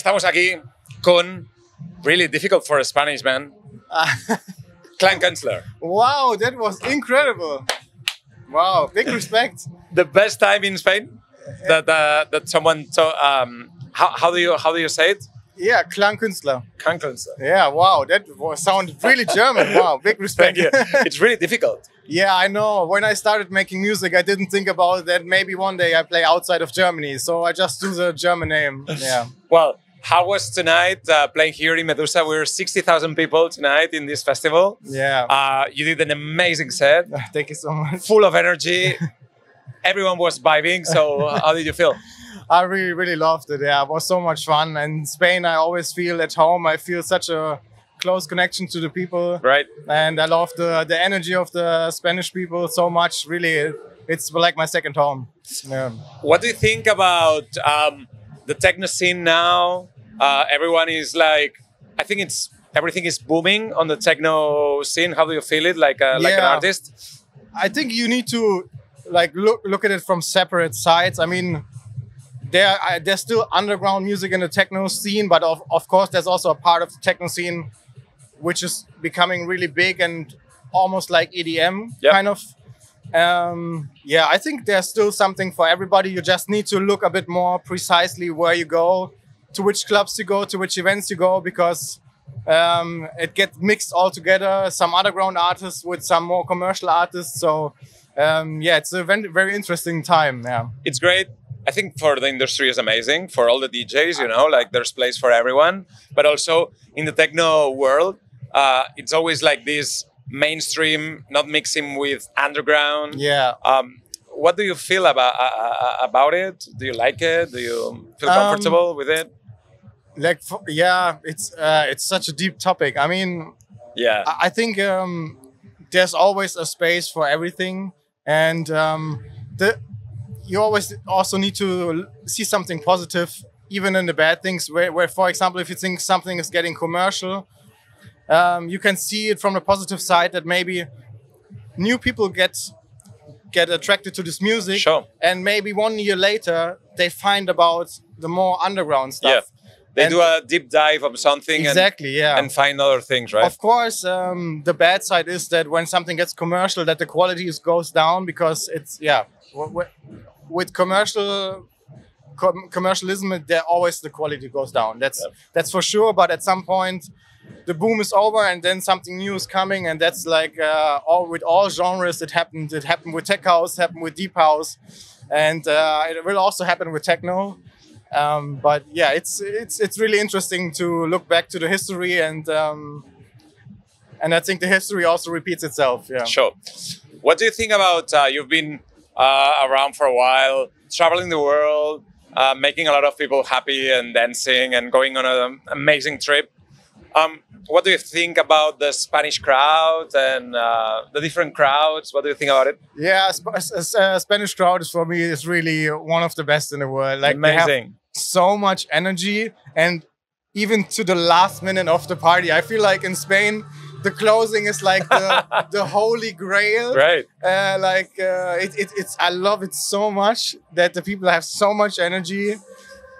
Estamos aquí con really difficult for a Spanish man, Clan Künstler. wow, that was incredible. Wow, big respect. The best time in Spain that uh, that someone so um how, how do you how do you say it? Yeah, Klangkünstler. Clan Künstler. Yeah, wow, that was, sounded really German. Wow, big respect. Thank you. It's really difficult. yeah, I know. When I started making music, I didn't think about that. Maybe one day I play outside of Germany, so I just do the German name. Yeah. Well, how was tonight uh, playing here in Medusa? We're 60,000 people tonight in this festival. Yeah. Uh, you did an amazing set, Thank you so much. full of energy. Everyone was vibing. So, how did you feel? I really, really loved it. Yeah, it was so much fun. And in Spain, I always feel at home. I feel such a close connection to the people. Right? and I love the the energy of the Spanish people so much. Really, it's like my second home. Yeah. What do you think about um, the techno scene now? Uh, everyone is like, I think it's everything is booming on the techno scene. How do you feel it? Like, a, like an artist? I think you need to like look look at it from separate sides. I mean, there I, there's still underground music in the techno scene, but of of course there's also a part of the techno scene which is becoming really big and almost like EDM Yep. kind of. Um, yeah, I think there's still something for everybody. You just need to look a bit more precisely where you go, to which clubs you go, to which events you go, because um, it gets mixed all together. Some underground artists with some more commercial artists. So um, yeah, it's a very, interesting time. Yeah. It's great. I think for the industry is amazing for all the DJs. You know, like there's place for everyone. But also in the techno world, uh, it's always like this mainstream, not mixing with underground. Yeah. Um, what do you feel about uh, about it? Do you like it? Do you feel Um, comfortable with it? Like, for, yeah, it's uh, it's such a deep topic. I mean, Yeah. I I think um, there's always a space for everything, and um, the you always also need to see something positive, even in the bad things. Where, where for example, if you think something is getting commercial, um, you can see it from the positive side that maybe new people get get attracted to this music, Sure. and maybe one year later they find about the more underground stuff. Yeah. They And- do a deep dive of something and, Exactly, yeah. and find other things, right? Of course, um, the bad side is that when something gets commercial, that the quality is, goes down because it's yeah. With commercial com- commercialism, there always the quality goes down. That's that's for sure. But at some point, the boom is over, and then something new is coming, and that's like uh, all with all genres. It happened. It happened with tech house. Happened with deep house, and uh, it will also happen with techno. Um, but yeah, it's it's it's really interesting to look back to the history and um, and I think the history also repeats itself. Yeah. Sure. What do you think about? Uh, you've been uh, around for a while, traveling the world, uh, making a lot of people happy and dancing and going on an amazing trip. Um, what do you think about the Spanish crowd and uh, the different crowds? What do you think about it? Yeah, Sp- uh, Spanish crowd is for me is really one of the best in the world. Like Amazing. so much energy and even to the last minute of the party. I feel like in Spain, the closing is like the, the holy grail. Right. Uh, like uh, it, it, it's I love it so much that the people have so much energy,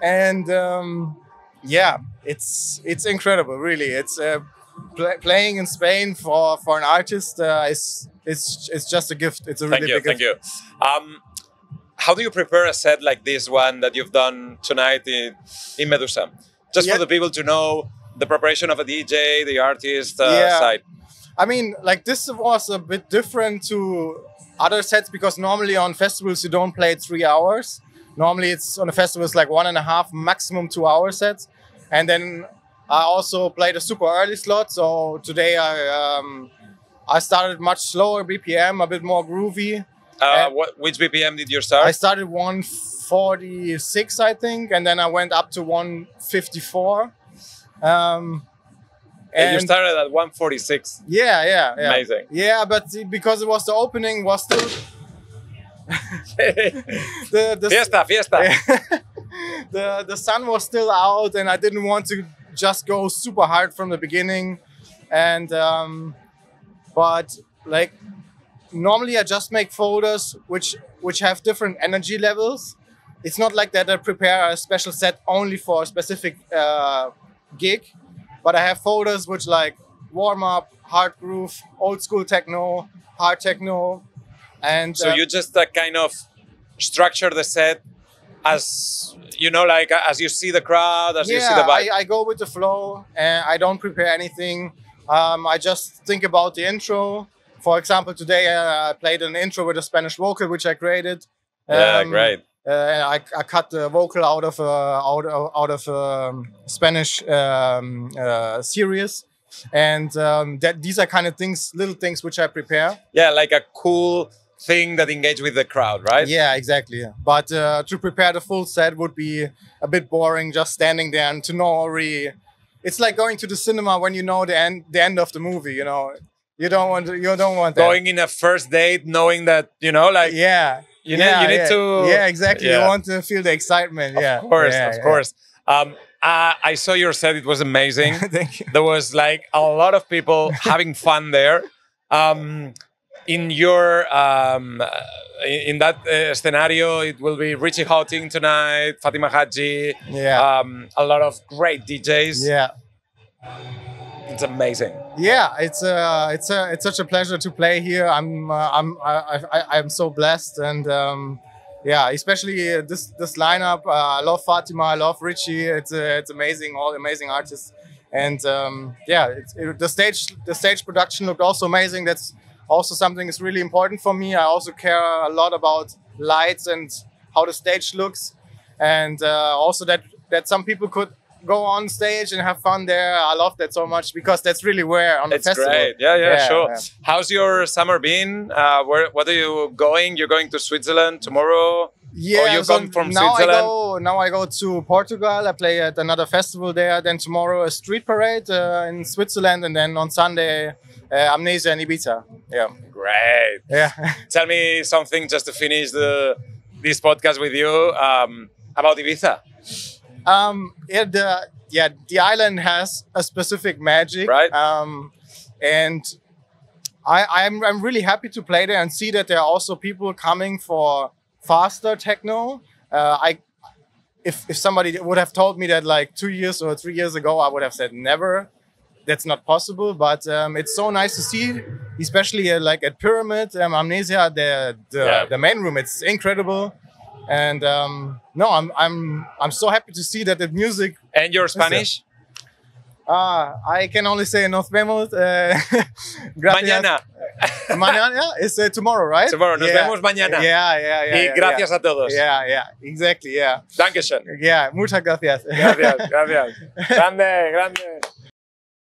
and um, yeah, it's it's incredible. Really, it's uh, pl- playing in Spain for for an artist uh, is it's it's just a gift. It's a really Thank you. Thank gift. you. Um, how do you prepare a set like this one that you've done tonight in, in Medusa? Just Yeah. for the people to know the preparation of a DJ, the artist uh, Yeah. side. I mean, like this was a bit different to other sets because normally on festivals you don't play three hours. Normally it's on the festivals like one and a half, maximum two hour sets. And then I also played a super early slot. So today I um, I started much slower BPM, a bit more groovy. Uh, what, which BPM did you start? I started 146, I think, and then I went up to 154. Um, And you started at 146. yeah, yeah, yeah. Amazing. Yeah, but because it was the opening, was still the the, fiesta, fiesta. the the sun was still out, and I didn't want to just go super hard from the beginning, and um, but like normally I just make folders which which have different energy levels, it's not like that I prepare a special set only for a specific uh, gig, but I have folders which like warm up, hard groove, old school techno, hard techno, and So uh, you just uh, kind of structure the set as you know, like as you see the crowd, as you see the vibe. I, I go with the flow and I don't prepare anything. Um, I just think about the intro. For example, today uh, I played an intro with a Spanish vocal which I created. yeah, Um, great. Uh, and I, I cut the vocal out of uh, out of, out of um, Spanish um, uh, series, and um, that these are kind of things, little things which I prepare. Yeah, like a cool thing that engage with the crowd, right? Yeah, exactly. But uh, to prepare the full set would be a bit boring, just standing there and to know already. It's like going to the cinema when you know the end the end of the movie. You know, you don't want to, you don't want that. Going in a first date, knowing that you know, like yeah. you need, you need yeah. to. Yeah, exactly. Yeah. You want to feel the excitement. yeah. Of course, Yeah, of yeah. course. Um, uh, I saw your set; it was amazing. Thank you. there was like a lot of people having fun there. Um, in your um, uh, in that uh, scenario, it will be Richie Hawtin tonight, Fatima Hajji, Yeah. um, a lot of great DJs. yeah. It's amazing. Yeah, it's uh, it's a, it's such a pleasure to play here. I'm uh, I'm I, I, I'm so blessed and um, yeah, especially uh, this this lineup. Uh, I love Fatima, I love Richie. It's uh, it's amazing, all amazing artists, and um, yeah, it, the stage the stage production looked also amazing. That's also something is really important for me. I also care a lot about lights and how the stage looks, and uh, also that that some people could go on stage and have fun there. I love that so much because that's really where on the It's festival. great. Yeah, yeah, Yeah, sure. yeah. How's your summer been? Uh, where what are you going? You're going to Switzerland tomorrow. Yeah, Oh, you so come from now Switzerland? I go now I go to Portugal. I play at another festival there. Then tomorrow a street parade uh, in Switzerland, and then on Sunday uh, Amnesia in Ibiza. Yeah, Great. yeah. Tell me something just to finish the this podcast with you um, about Ibiza. um, yeah, the yeah the island has a specific magic, Right. Um, and I I'm I'm really happy to play there and see that there are also people coming for faster techno. Uh, I if if somebody would have told me that like two years or three years ago, I would have said never. That's not possible, but um, it's so nice to see, especially uh, like at Pyramid, um, Amnesia, the the, Yeah. the main room. It's incredible, and um, no, I'm I'm I'm so happy to see that the music. And your Spanish? Ah, I can only say nos vemos. Uh, gracias. Mañana. Mañana is uh, tomorrow, right? Tomorrow. Nos Yeah. vemos mañana. Yeah, yeah, yeah. y yeah, gracias a todos. Yeah, yeah, exactly, yeah. Dankeschön. Yeah, muchas gracias. Gracias, gracias. grande, grande.